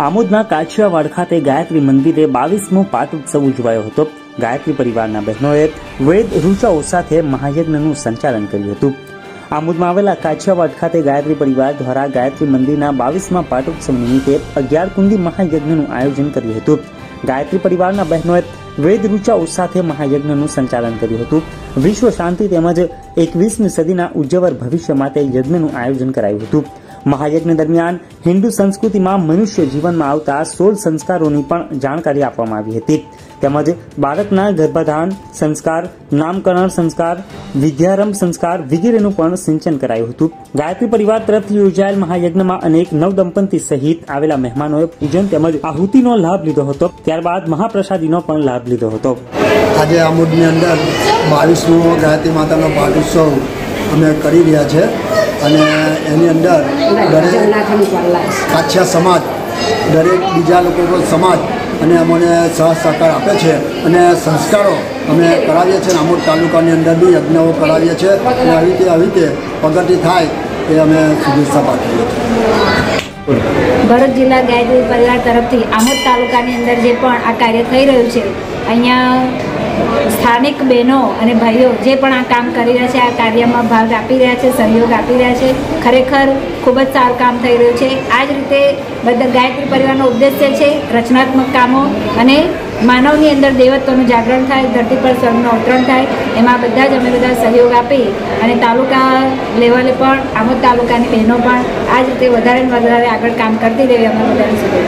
આમોદના કાછિયાવાડ ખાતે ગાયત્રી મંદિરે બાવીસમો પાટ ઉત્સવ ઉજવાયો હતો. ગાયત્રી પરિવારના બહેનોએ વેદ ઋચાઓ સાથે મહાયજ્ઞનું સંચાલન કર્યું હતું. આમોદમાં આવેલા કાછિયાવાડ ખાતે ગાયત્રી પરિવાર દ્વારા ગાયત્રી મંદિરના બાવીસમા પાટોત્સવ નિમિત્તે અગિયાર કુંડી મહાયજ્ઞનું આયોજન કર્યું હતું. ગાયત્રી પરિવારના બહેનોએ વેદ ઋચાઓ સાથે મહાયજ્ઞનું સંચાલન કર્યું હતું. વિશ્વ શાંતિ તેમજ એકવીસમી સદીના ઉજ્જવળ ભવિષ્ય માટે યજ્ઞનું આયોજન કરાયું હતું. મહાયજ્ઞ દરમિયાન હિન્દુ સંસ્કૃતિમાં મનુષ્ય જીવનમાં આવતા સોળ સંસ્કારોની પણ જાણકારી આપવામાં આવી હતી. તેમજ બાળકના ગર્ભાધાન સંસ્કાર, નામકરણ સંસ્કાર, વિદ્યારંભ સંસ્કાર વગેરેનું પણ સિંચન કરાયું હતું. ગાયત્રી પરિવાર તરફથી યોજાયેલ મહાયજ્ઞમાં અનેક નવદંપતિ સહિત આવેલા મહેમાનોએ પૂજન તેમજ આહુતિનો લાભ લીધો હતો. ત્યારબાદ મહાપ્રસાદીનો પણ લાભ લીધો હતો. આજે આમોદની અંદર બાવીસમો ગાયત્રી માતાનો પાઠ ઉત્સવ અમે કરી રહ્યા છે. અને એની અંદર દરેક કાછિયા સમાજ, દરેક બીજા લોકો સમાજ અને અમને સહ સહકાર આપે છે અને સંસ્કારો અમે કરાવીએ છીએ. આમોદ તાલુકાની અંદર બી યજ્ઞો કરાવીએ છીએ અને આવી રીતે આવી રીતે પ્રગતિ થાય એ અમે શુભેચ્છા પાઠવીએ છીએ. ભરૂચ જિલ્લા ગાયત્રી પરિવાર તરફથી આમોદ તાલુકાની અંદર જે પણ આ કાર્ય થઈ રહ્યું છે, અહીંયા સ્થાનિક બહેનો અને ભાઈઓ જે પણ આ કામ કરી રહ્યા છે, આ કાર્યમાં ભાગ આપી રહ્યા છે, સહયોગ આપી રહ્યા છે, ખરેખર ખૂબ જ સારું કામ થઈ રહ્યું છે. આ જ રીતે બધા ગાયત્રી પરિવારનો ઉદ્દેશ્ય છે રચનાત્મક કામો અને માનવની અંદર દેવત્વનું જાગરણ થાય, ધરતી પર સ્વર્ગનું અવતરણ થાય. એમાં બધા જ અમે બધા સહયોગ આપી અને તાલુકા લેવલે પણ, આમોદ તાલુકાની બહેનો પણ આ જ રીતે વધારે ને વધારે આગળ કામ કરતી રહેવી અમે બધાને શુભેચ્છા